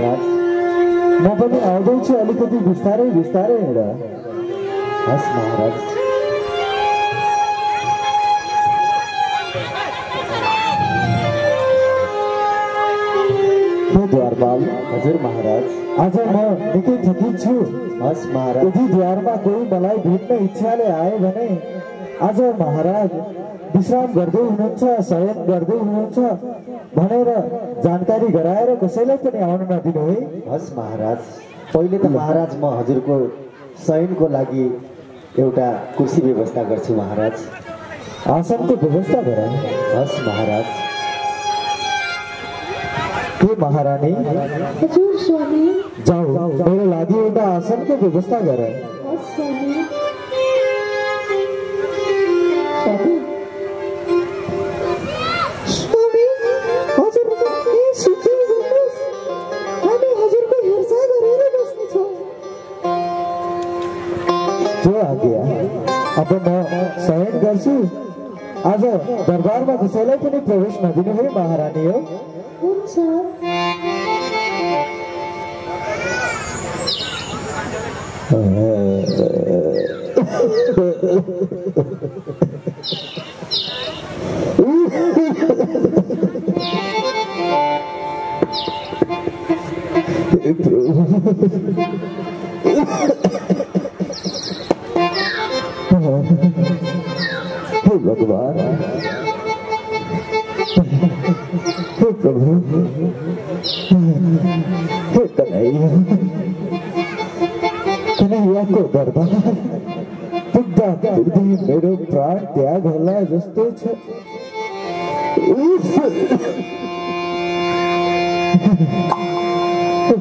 महाराज म पनि आउँदैछु अलिकति बिस्तारै बिस्तारै हिँड हस् महाराज। द्वारपाल? हजुर महाराज। आज म निकै थकित छु। हस् महाराज। यदि द्वारमा कोही मलाई भेट्न इच्छाले आयो भने आज महाराज विश्राम गर्दै हुनुहुन्छ शयन गर्दै हुनुहुन्छ भनेर जानकारी गराएर कसैलाई पनि आउन नदिनु है। हस् महाराज पहिले त महाराज म हजुरको शयनको लागि एउटा कुर्सी व्यवस्था गर्छु महाराज। आसनको व्यवस्था गराए। हस् महाराज। हे महारानी? हजुर स्वामी। जाऊ मेरो लागि एउटा आसनको व्यवस्था गर हस् स्वामी। दरबारमा कसैलाई पनि प्रवेश नदिनु है महारानी हो हुन्छ कन्हैया कन्हैया को दरबार पुग्दा पुग्दै मेरो प्राण त्याग होला जस्तो छ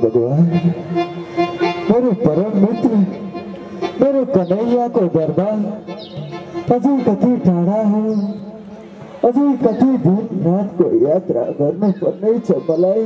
भगवान मेरो परम मित्र मेरो कन्हैयाको दरबार अझै कति टाढा हो अझै कति दिन रातको यात्रा गर्नुपर्ने छ मलाई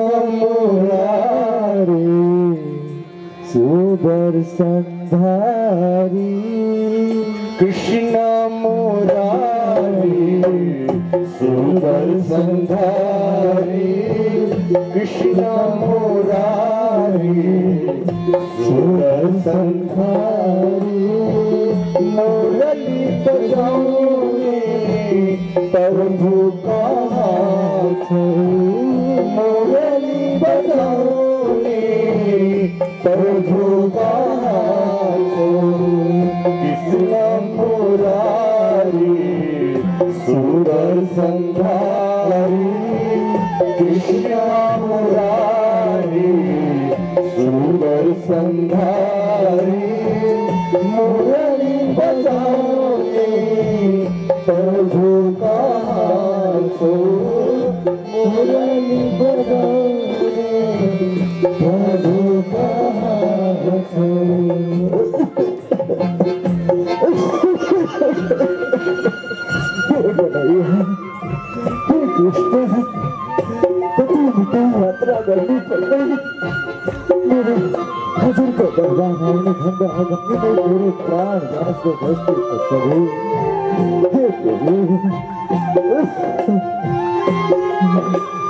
कृष्ण मुरारी सुदर्शन धारी कृष्ण मुरारी सुदर्शन धारी मुरली बजाउने प्रभु Thank. hem de hanımlı doğru kral yarısı dostluk tabii. Thank you.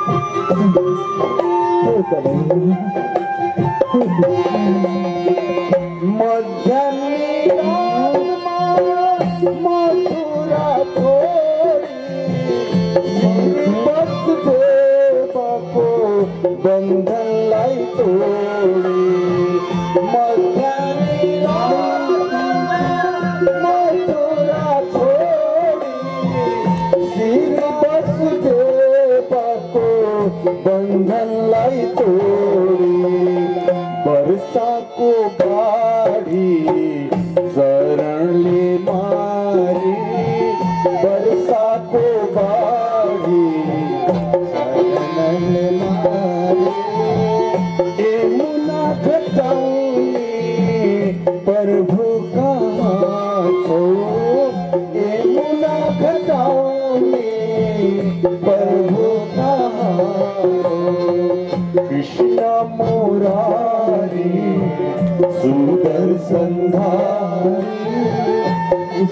Sudarshan धारी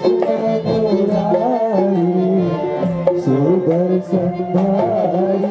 कृष्ण मुरारी सुदर्शन धारी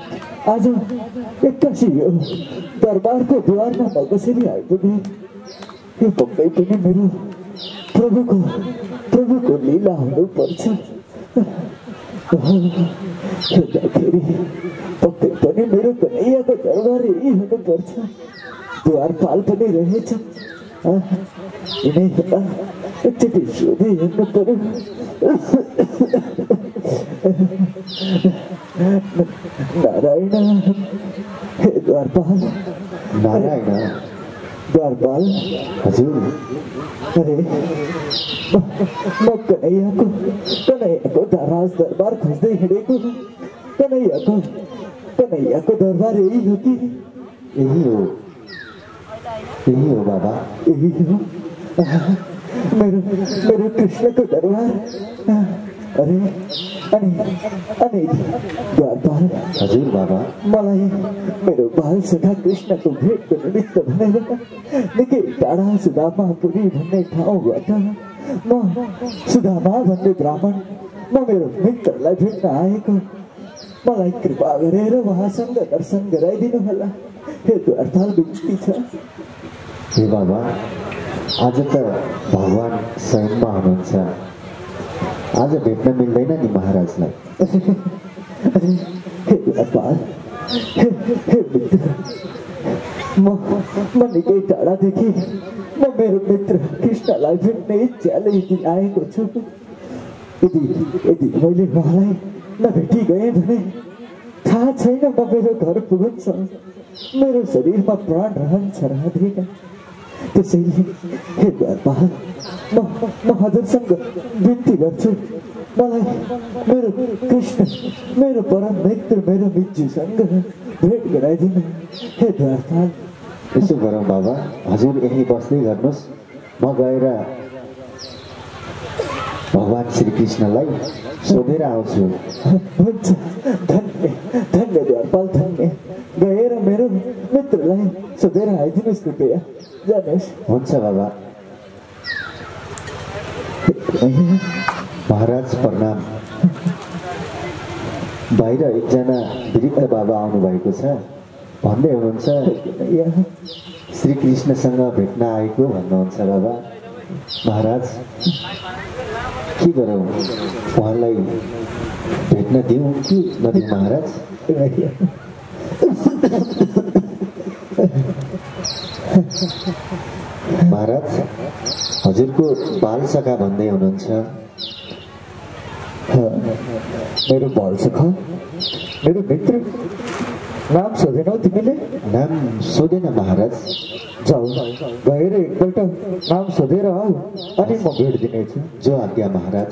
आज एक्कासी यो दरबारको द्वारमा म कसरी आइपुगेँ? यो पक्कै पनि मेरो प्रभुको प्रभुको लीला हुनुपर्छ। हेर्दाखेरि पक्कै पनि मेरो कन्हैयाको दरबार यही हुनुपर्छ द्वारपाल पनि रहेछ। यिनै होला एकचोटि सोधि हेर्नु पर्यो नारायण। हे द्वारपाल नारायण द्वारपाल हजुर अरे म म कन्हैयाको कन्हैयाको राज दरबार खोज्दै हिँडेको कन्हैयाको कन्हैयाको दरबार यही हो कि यही हो यही हो बाबा यही हो मेरो मेरो कृष्णको दरबार अरे अनि अनि द्वारपाल हजुर बाबा मलाई मेरो बाल सखा कृष्णको भेटको निमित्त भनेर निकै टाढा सुदामापुरी भन्ने ठाउँबाट म सुदामा भन्ने ब्राह्मण म मेरो मित्रलाई भेट्न आएको मलाई कृपा गरेर उहाँसँग दर्शन गराइदिनु होला हे द्वारपाल बिन्ती छ हे बाबा आज त भगवान् स्वयंमा हुनुहुन्छ आज भेट्न मिल्दैन नि महाराजलाई म म निकै टाढादेखि म मेरो मित्र कृष्णलाई भेट्ने इच्छाले यति आएको छु यदि यदि मैले उहाँलाई नभेटी गएँ भने थाहा छैन म मेरो घर पुगुन्छ मेरो शरीरमा प्राण रहन्छ रहँदैन त्यसैले हे द्वारपाल म म हजुरसँग बिन्ती गर्छु मलाई मेरो कृष्ण मेरो परम मित्र मेरो मिज्जूसँग भेट गराइदिनु हे द्वारपाल यसो गरौँ बाबा हजुर यहीँ बस्दै गर्नुहोस् म गएर भगवान् श्रीकृष्णलाई सोधेर आउँछु हुन्छ धन्य धन्य द्वारपाल धन्य गएर मेरो मित्रलाई सोधेर आइदिनुहोस् कृपया जानुहोस् हुन्छ बाबा महाराज प्रणाम बाहिर एकजना वृद्ध बाबा आउनुभएको छ भन्दै हुनुहुन्छ यहाँ श्रीकृष्णसँग भेट्न आएको भन्नुहुन्छ बाबा महाराज के गरौँ उहाँलाई भेट्न दिउँ कि नदिउँ महाराज महाराज हजुरको बाल सखा भन्दै हुनुहुन्छ। मेरो बल सखा मेरो मित्र नाम सोधेनौ तिमीले? नाम सोधेन महाराज। जाऊ गएर एकपल्ट नाम सोधेर आऊ अनि म भेट दिनेछु। जो आज्ञा महाराज।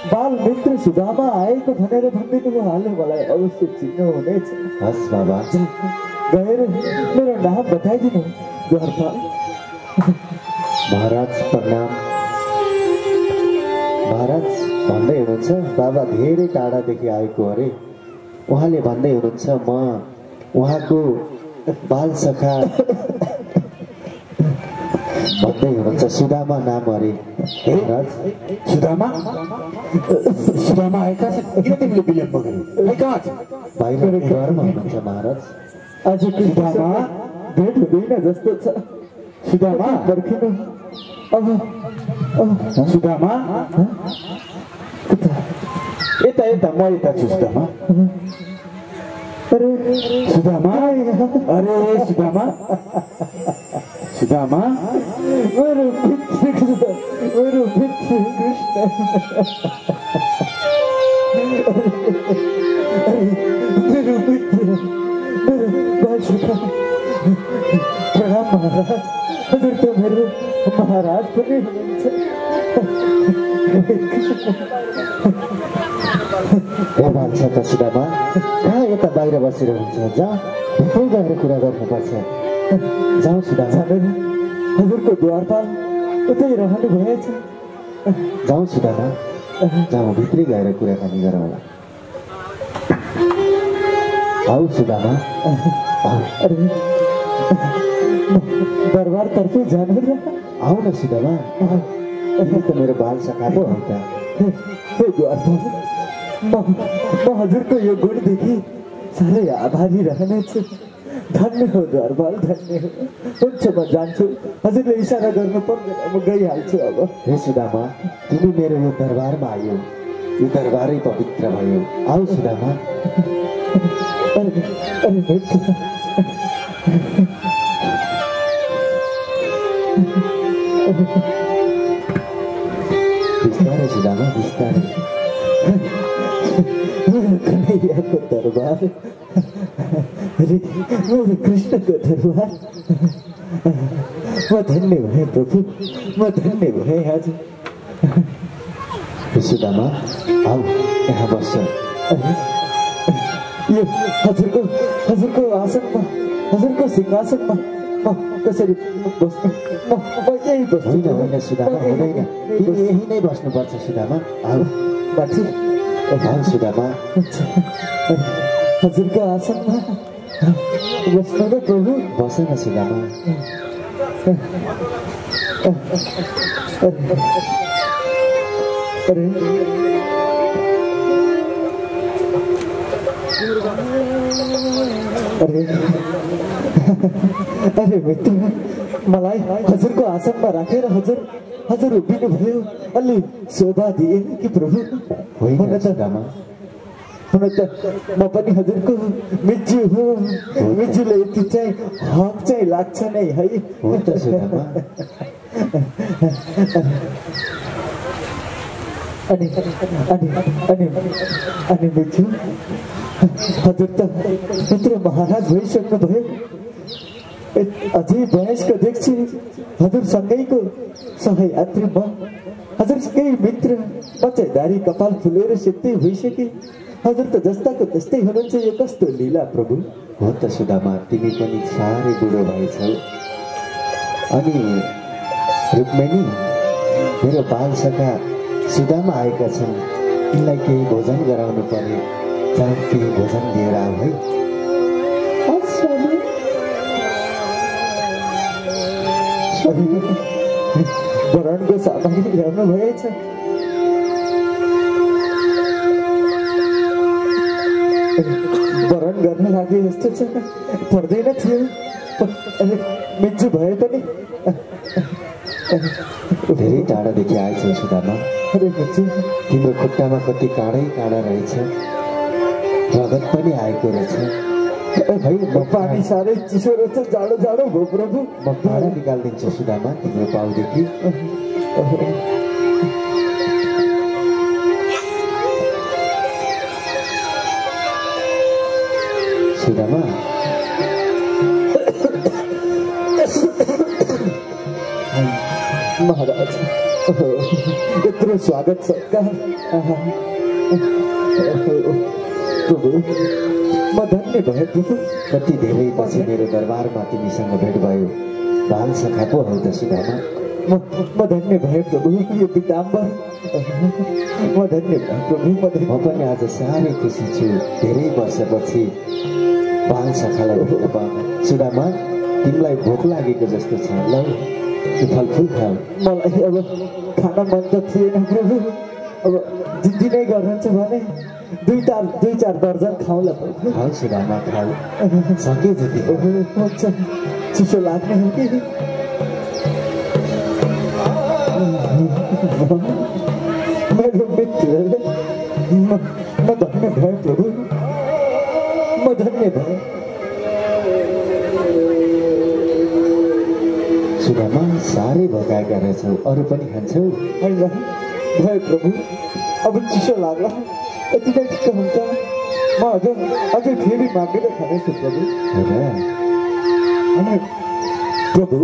बाल मित्र सुधामा आएको भनेर भनिदिनु उहाँले मलाई अवश्य चिन्नुहुनेछ हस् बाबा गएर मेरो नाम बताइदिनु द्वारपाल। महाराज प्रणाम। महाराज भन्दै हुनुहुन्छ बाबा धेरै टाढादेखि आएको अरे। उहाँले भन्दै हुनुहुन्छ म उहाँको बाल सखा भन्दै हुनुहुन्छ सुदामा नाम अरे सुदामा सुदामा आएका किन तिमीले विलम्ब गर्यो घरमा हुनुहुन्छ महाराज आज सुधामा भेट हुँदैन जस्तो छ सुधामा पर्खिनु अब अब सुदामा यता यता म यता छु सुदामा अरे, सुदामा? अरे, सुदामा? सुदामा? मेरो मित्र कृष्ण मेरो मित्र कृष्ण। मेरो बाजुका प्रणाम महाराज हजुर त मेरो महाराज पनि ए भन्छ त सुदामा कहाँ यता बाहिर बसेर हुन्छ जाउँ भित्रै गएर कुरा गर्नुपर्छ जाउँ सुदामा जाँदैन हजुरको द्वारपाल उतै रहनु भएछ जाउँ सुदामा जाउँ भित्रै गएर कुराकानी गरौँ आऊ सुदामा आऊ अरे दरबारतर्फै जानु र आऊ न सुदामा तिमी त मेरो बाल पो हौ त हे म म हजुरको यो गुणदेखि साह्रै आभारी रहनेछु। धन्य हो द्वारपाल धन्य हो। हुन्छ म जान्छु। हजुरले इसारा गर्नु पर्दैन म गइहाल्छु अब। हे सुदामा तिमी मेरो यो दरबारमा आयौ। यो दरबारै पवित्र भयो। आऊ सुदामा। बिस्तारै सुदामा बिस्तारै। कन्हैयाको दरबार मेरो कृष्णको दरबार म धन्य भएँ प्रभु म धन्य भएँ आज सुदामा आऊ यहाँ बस्छ यो हजुरको हजुरको आसनमा हजुरको सिंहासनमा कसरी बस्नु म यही बस्छु होइन होइन सुदामा हुँदैन यही नै बस्नुपर्छ सुदामा आऊ माथि अरे, हजुरको आसनमा र प्रभु बस न सुदामा अरे अरे मलाई हजुरको आसनमा राखेर हजुर हजुर उभिनु भयो अलि शोभा दिएन कि प्रभु होइन त हुन त म पनि हजुरको मिजु हो मिजुले यति चाहिँ हक चाहिँ लाग्छ नै है अनि अनि अनि अनि मिजु हजुर त यत्रो महाराज भइसक्नु भयो ए- अझै वयस्क देख्छु हजुरसँगैको सहयात्री म हजुरसँगै मित्र म चाहिँ दारी कपाल फुलेर सिद्धै भइसकेँ। हजुर त जस्ताको त्यस्तै हुनुहुन्छ यो कस्तो लीला प्रभु? हो त सुदामा तिमी पनि साह्रै बुढो भएछौ। अनि रुक्मिणी मेरो बाल सखा सुदामा आएका छन्। यिनलाई केही भोजन गराउनु पर्यो जाऊ केही भोजन लिएर आऊ है। स्वामी। वरणको सामग्री ल्याउनु भएछ वरण गर्न लागि जस्तो छ पर्दैन थियो अरे मिन्चु भए पनि धेरै टाढादेखि आएछौ सुदामा अरे मिन्चु तिम्रो खुट्टामा कति काँडै काँडा रहेछ रगत पनि आएको रहेछ पानी साह्रै चिसो रहेछ जाडो जाडो भयो प्रभु। म काँडा निकालिदिन्छु सुदामा तिम्रो पाउदेखि सुदामा महाराज यत्रो स्वागत सत्कार प्रभु धन्य भए प्रभु कति धेरै पछि मेरो दरबारमा तिमीसँग भेट भयो बाल सखा पो हौ त सुदामा म म धन्य भए प्रभु यो पिताम्बर म धन्य भए प्रभु म पनि आज साह्रै खुसी छु धेरै वर्षपछि बाल सखालाई भेट्न पाउन सुदामा तिमीलाई भोक लागेको जस्तो छ ल फलफुल खाऊ मलाई अब खान मन त थिएन प्रभु अब जिद्दी नै गर्नुहुन्छ भने दुई चार दुई चार दर्जन खाउँला खाऊ सके जति हुन्छ। चिसो लाग्ने हो कि? मेरो मित्रले म धन्य भएँ प्रभु। म धन्य भएँ। सुदामा साह्रै भगाएका रहेछौ। अरू पनि खान्छौ? होइन। भए प्रभु। अब चिसो लाग्ला। यति नै ठिक हुन्छ। म अझ अझै फेरि मागेर खानेछु प्रभु। अनि प्रभु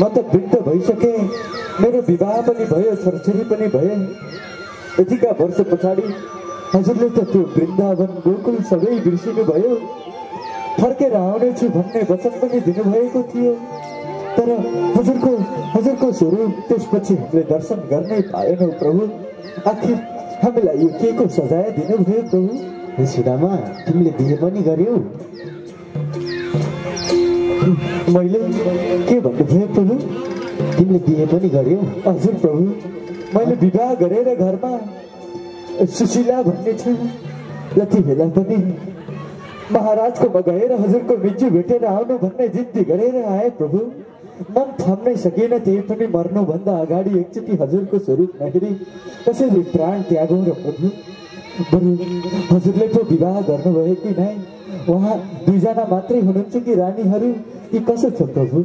म त वृद्ध भइसकेँ मेरो विवाह पनि भयो छोरछोरी पनि भए। यतिका वर्ष पछाडि हजुरले त त्यो वृन्दावन गोकुल सबै बिर्सिनु भयो फर्केर आउनेछु भन्ने वचन पनि दिनुभएको थियो। तर हजुरको हजुरको स्वरूप त्यसपछि हामीले दर्शन गर्नै पाएनौँ प्रभु। आखिर हामीलाई यो के को सजाय दिनुभयो प्रभु? सुदामा तिमीले बिहे पनि गर्यौ। मैले के भन्नुभयो प्रभु? तिमीले बिहे पनि गर्यौ। हजुर प्रभु मैले विवाह गरेर घरमा सुशीला भन्ने छ। जति बेला पनि महाराजकोमा गएर हजुरको मिन्जु भेटेर आउनु भन्ने जिद्दी गरेर आए प्रभु। मन थाम्नै सकिएन त्यही पनि मर्नुभन्दा अगाडि एकचोटि हजुरको स्वरूप नहेरी कसरी प्राण त्यागौँ र प्रभु बरु हजुरले पो विवाह गर्नुभयो कि नै उहाँ दुईजना मात्रै हुनुहुन्छ कि रानीहरू कि कसो छ प्रभु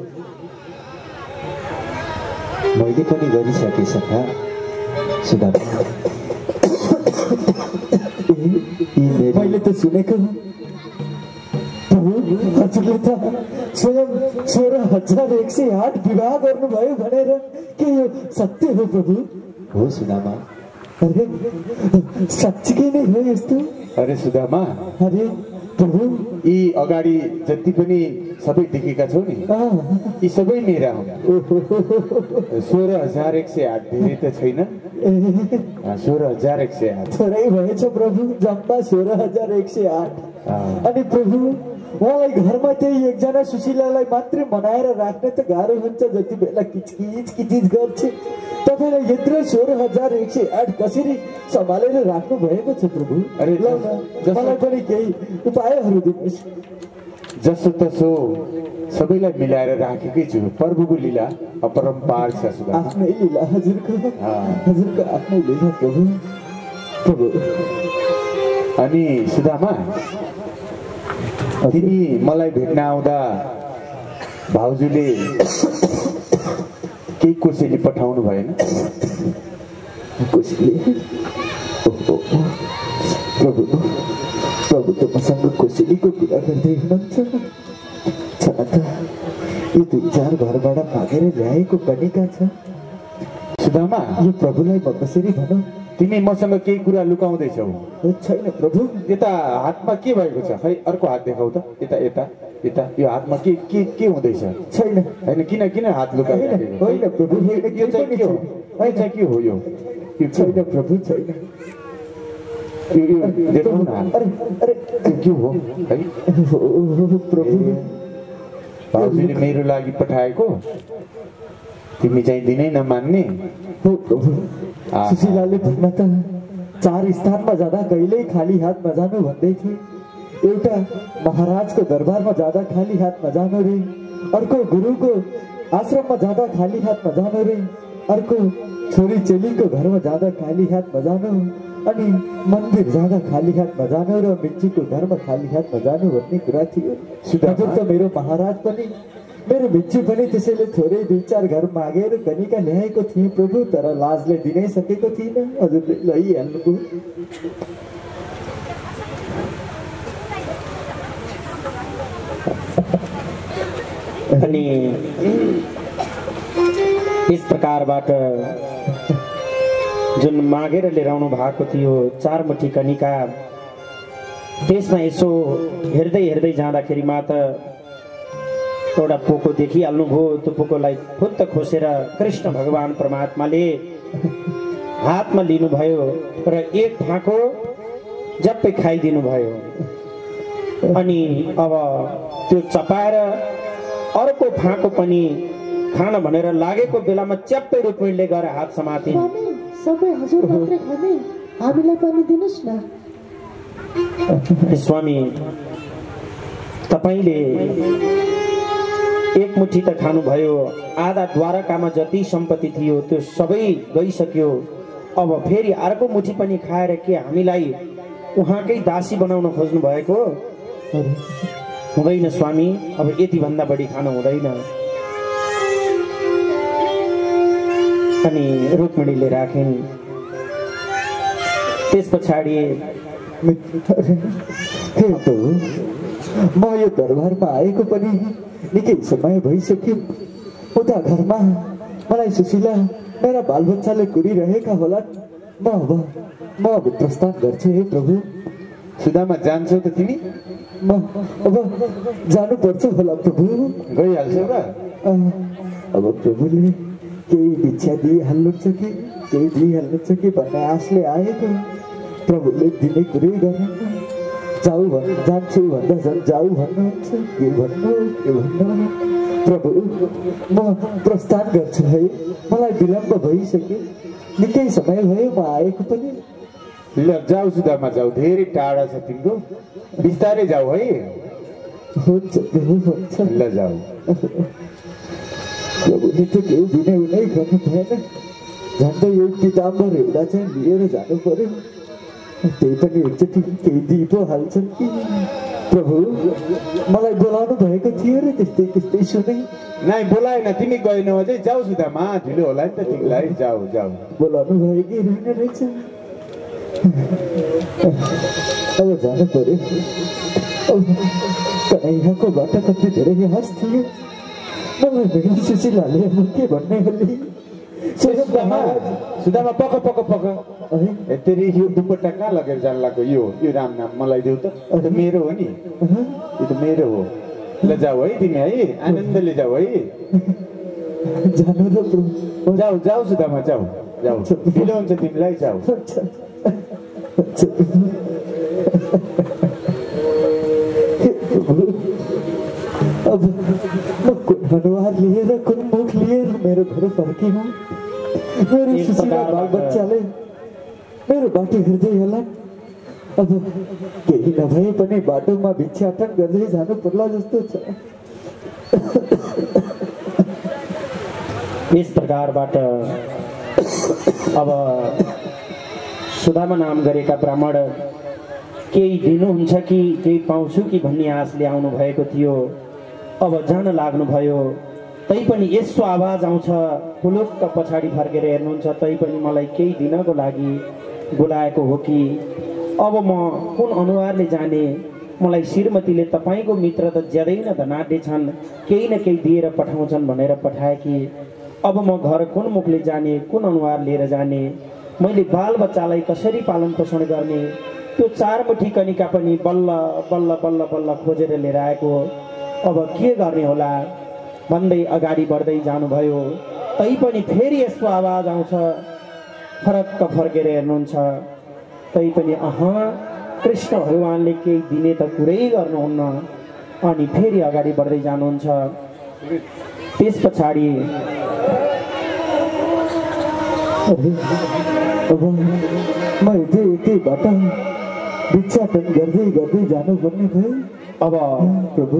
मैले पनि गरिसकेँ सखा यी मेरो मैले त सुनेको हजुरले त स्वयं सोह्र हजार एक सय आठ विवाह गर्नुभयो भनेर के यो सत्य हो प्रभु हो सुदामा अरे साँच्चीकै नै हो यस्तो अरे सुदामा अरे प्रभु यी अगाडि जति पनि सबै देखेका छौ नि यी सबै मेरा हुन् सोह्र हजार एक सय आठ धेरै त छैन सोह्र हजार एक सय आठ थोरै भएछ प्रभु जम्मा सोह्र हजार एक सय आठ अनि प्रभु उहाँलाई घरमा त्यही एकजना सुशीलालाई मात्रै मनाएर राख्न त गाह्रो हुन्छ जति बेला किचकिच किचिच गर्छ। तपाईँलाई यत्रो सोह्र हजार एक सय आठ कसरी सम्हालेर राख्नु भएको छ प्रभु? अरे, ल मलाई पनि केही उपायहरू दिनुहोस्। जसो तसो सबैलाई मिलाएर राखेकै छु। प्रभुको लीला अपरम्पार छ आफ्नै लिला हजुरको। हजुरको आफ्नै लिला प्रभु। प्रभु। अनि सुदामा तिमी मलाई भेट्न आउँदा भाउजूले केही कोसेली पठाउनु भएन। कसले? प्रभु प्रभु त मसँग कोसेलीको कुरा गर्दै हुनुहुन्छ। यो दुई चार घरबाट मागेर ल्याएको कनिका छ। सुदामा यो प्रभुलाई म कसरी भनौँ? तिमी मसँग केही कुरा लुकाउँदैछौ। छैन प्रभु। यता हातमा के भएको छ? खै अर्को हात देखाउ त। यता यता यता। यो हातमा के के के हुँदैछ? छैन। होइन किन किन हात लुकाइराखेको होइन, प्रभु, यो चाहिँ के हो? यो चाहिँ के हो यो? छैन हो? प्रभु छैन। यो देखाउन अरे अरे के हो? है? प्रभु। भाउजूले मेरो लागि पठाएको? तिमी चाहिँ दिनै नमान्ने? हो प्रभु। सुशीलाले भन्न त चार स्थानमा जाँदा कहिल्यै खाली हात नजानु भन्दै थिए. एउटा महाराजको दरबारमा जाँदा खाली हात नजानु रे अर्को गुरुको आश्रममा जाँदा खाली हात नजानु रे अर्को छोरी चेलीको घरमा जाँदा खाली हात नजानु अनि मन्दिर जाँदा खाली हात नजानु र मिन्चीको घरमा खाली हात नजानु भन्ने कुरा थियो। हजुर त मेरो महाराज पनि मेरो भिक्षु पनि त्यसैले थोरै दुई चार घर मागेर कनिका ल्याएको थिएँ। प्रभु तर लाजले दिनै सकेको थिइनँ। हजुरले लैहाल्नुभयो अनि यस प्रकारबाट जुन मागेर लिएर आउनु भएको थियो चारमुठी कनिका त्यसमा यसो हेर्दै हेर्दै जाँदाखेरिमा त एउटा पोको देखिहाल्नुभयो त्यो पोकोलाई फुत्त खोसेर कृष्ण भगवान् परमात्माले हातमा लिनुभयो र एक फाँको जप्पै खाइदिनु भयो। अनि अब त्यो चपाएर अर्को फाँको पनि खान भनेर लागेको बेलामा च्याप्पै रुक्मिणले गएर हात समाते। स्वामी तपाईँले एक मुठी त खानुभयो। आधा द्वारकामा जति सम्पत्ति थियो त्यो सबै गइसक्यो। अब फेरि अर्को मुठी पनि खाएर के हामीलाई उहाँकै दासी बनाउन खोज्नु भएको हुँदैन स्वामी अब यतिभन्दा बढी खानु हुँदैन। अनि रुक्मिणीले राखिन्। त्यस पछाडि म यो दरबारमा आएको पनि निकै समय भइसक्यो। उता घरमा मलाई सुशीला मेरा बालबच्चाले कुरिरहेका होलान् म अब म अब प्रस्थान गर्छु हे प्रभु। सुदामा जान्छौ त तिमी? म अब जानुपर्छ होला प्रभु। गइहाल्छौ र? अब प्रभुले केही भिक्षा दिइहाल्नुहुन्छ कि? केही दिइहाल्नुहुन्छ कि भन्ने आशले आएको। प्रभुले दिने कुरै गर्नु। जाऊ भन् जान्छु भन्दा झन् जाऊ भन्नुहुन्छ के भन्नु के भन्नु प्रभु म प्रस्थान गर्छु है मलाई विलम्ब भइसक्यो निकै समय भयो म आएको पनि ल जाऊ सुदामा जाऊ धेरै टाढा छ तिम्रो बिस्तारै जाऊ है हुन्छ हुन्छ ल जाऊ प्रभुले त केही दिने उनै गर्नु भएन झन्डै यो पिताम्बर एउटा चाहिँ लिएर जानु पर्यो त्यही पनि एकचोटि केही दिइ पो हाल्छन् कि प्रभु मलाई बोलाउनु भएको थियो र त्यस्तै त्यस्तै सुने नाइ बोलाएन तिमी गएनौ अझै जाऊ सुदामा ढिलो होला नि त तिमीलाई जाऊ जाऊ बोलाउनु भयो कि रहेन रहेछ अब जानु पर्यो कन्हैयाको बाटो कति धेरै हस थियो मलाई बहिनी सुशीलाले म के भन्ने सुदामा सुदामा पक पक पक तेरि यो दुपट्टा कहाँ लगेर जान लाग्यो यो यो राम नाम मलाई देऊ त त मेरो हो नि यो त मेरो हो ल जाऊ है तिमी है आनन्दले जाऊ है जानु प्रभु जाऊ जाऊ सुदामा जाऊ जाऊ ढिलो हुन्छ तिमीलाई जाऊ अब म कुन अनुहार लिएर कुन मुख लिएर मेरो घर फर्किनु मेरो बाल बच्चाले मेरो बाटो हेर्दै होला अब केही नभए पनि बाटोमा भिक्षाटन गर्दै जानु पर्ला जस्तो छ। यस प्रकारबाट अब सुदामा नाम गरेका ब्राह्मण केही दिनुहुन्छ कि केही पाउँछु कि भन्ने आशले आउनु भएको थियो। अब जान लाग्नुभयो। तैपनि यसो आवाज आउँछ पुलुक्क पछाडि फर्केर हेर्नुहुन्छ तैपनि मलाई केही दिनको लागि बोलाएको हो कि? अब म कुन अनुहारले जाने? मलाई श्रीमतीले तपाईँको मित्र त ज्यादै न धनाढ्य छन् केही न केही दिएर पठाउँछन् भनेर पठाए कि? अब म घर कुन मुखले जाने कुन अनुहार लिएर जाने? मैले बालबच्चालाई कसरी पालन पोषण गर्ने? त्यो चार मुठी कनिका पनि बल्ल बल्ल बल्ल बल्ल खोजेर लिएर आएको। अब के गर्ने होला? भन्दै अगाडि बढ्दै जानुभयो। तैपनि फेरि यस्तो आवाज आउँछ। फरक्क फर्केर हेर्नुहुन्छ। तैपनि अह कृष्ण भगवान्ले केही दिने त कुरै गर्नुहुन्न। अनि फेरि अगाडि बढ्दै जानुहुन्छ। त्यस पछाडि गर्दै गर्दै जानुपर्ने भयो। अब प्रभु।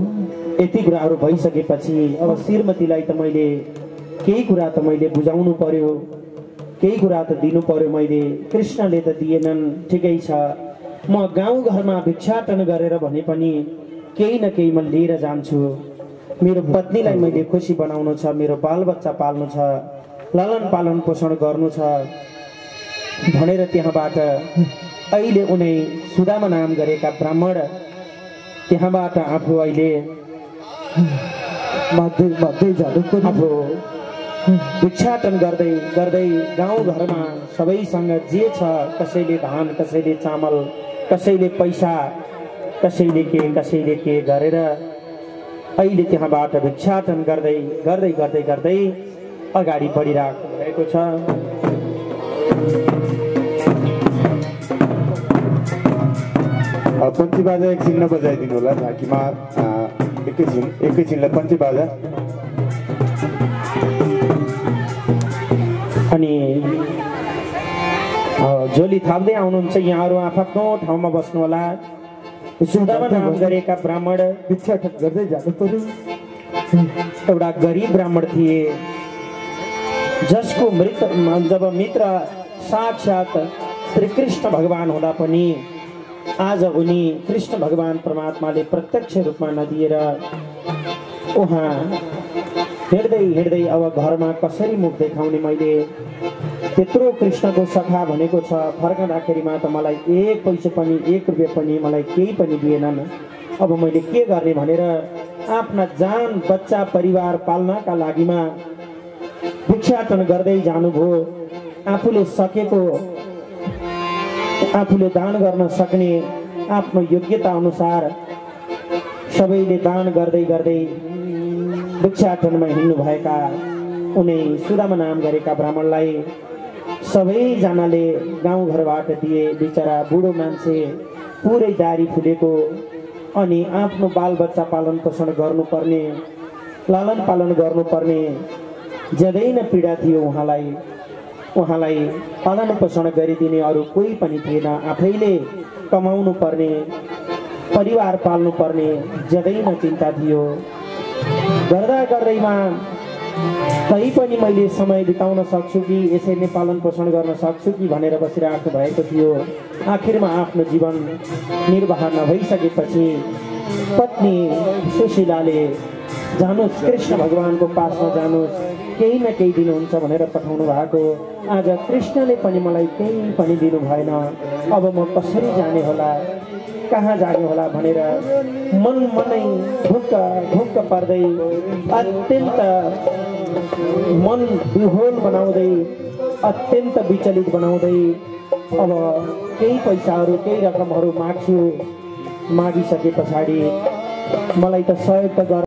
यति कुराहरू भइसकेपछि अब श्रीमतीलाई त मैले केही कुरा त मैले बुझाउनु पर्यो। केही कुरा त दिनु पर्यो मैले। कृष्णले त दिएनन् ठिकै छ। म गाउँघरमा भिक्षाटन गरेर भने पनि केही न केही म लिएर जान्छु। मेरो पत्नीलाई मैले खुसी बनाउनु छ मेरो बालबच्चा पाल्नु छ लालन पालन पोषण गर्नु छ। भनेर त्यहाँबाट अहिले उनी सुदामा नाम गरेका ब्राह्मण त्यहाँबाट आफू अहिले माग्दै माग्दै जानु अब भिक्षाटन गर्दै गर्दै गाउँघरमा सबैसँग जे छ कसैले धान कसैले चामल कसैले पैसा कसैले के कसैले के गरेर अहिले त्यहाँबाट भिक्षाटन गर्दै गर्दै गर्दै गर्दै अगाडि बढिरहेको भएको छ पन्ची बाजा एकछिन नबजाइदिनु होला झाँकीमा एकैछिन एकैछिनलाई पन्ची बाजा अनि झोली थाप्दै आउनुहुन्छ यहाँहरू आफ्नो ठाउँमा बस्नुहोला। नाम गरेका ब्राह्मण। गर्दै जानु पर्यो। एउटा गरिब ब्राह्मण थिए। जसको मृत जब मित्र साक्षात श्री कृष्ण भगवान हुँदा पनि आज उनी कृष्ण भगवान परमात्माले प्रत्यक्ष रूपमा नदिएर उहाँ हिँड्दै हिँड्दै अब घरमा कसरी मुख देखाउने मैले त्यत्रो कृष्णको सखा भनेको छ। फर्कँदाखेरिमा त मलाई एक पैसा पनि एक रुपियाँ पनि मलाई केही पनि दिएनन्। अब मैले के गर्ने भनेर आफ्ना जान बच्चा परिवार पाल्नका लागिमा भिक्षाटन गर्दै जानुभयो। आफूले सकेको आफूले दान गर्न सक्ने आफ्नो योग्यता अनुसार सबैले दान गर्दै गर्दै भिक्षाटनमा हिँड्नुभएका उनी सुदामा नाम गरेका ब्राह्मणलाई सबैजनाले गाउँघरबाट दिए बिचरा बुढो मान्छे पुरै दारी फुलेको अनि आफ्नो बालबच्चा पालन पोषण गर्नुपर्ने लालन पालन गर्नुपर्ने ज्यादै नै पीडा थियो उहाँलाई। उहाँलाई पालन पोषण गरिदिने अरू कोही पनि थिएन। आफैले कमाउनु पर्ने परिवार पाल्नु पर्ने ज्यादै नै चिन्ता थियो। गर्दा गर्दैमा तै पनि मैले समय बिताउन सक्छु कि यसरी नै पालन पोषण गर्न सक्छु कि भनेर बसिरहेको भएको थियो। आखिरमा आफ्नो जीवन निर्वाह नभइसकेपछि पत्नी सुशीलाले जानुहोस् कृष्ण भगवानको पासमा जानुहोस् केही न केही दिनुहुन्छ भनेर पठाउनु भएको। आज कृष्णले पनि मलाई केही पनि दिनु भएन। अब म कसरी जाने होला? कहाँ जाने होला भनेर मन मनै ढुक्क ढुक्क पर्दै अत्यन्त मन विहोल बनाउँदै अत्यन्त विचलित बनाउँदै अब केही पैसाहरू केही रकमहरू माग्छु मागिसके पछाडि। मलाई त सहयोग त गर।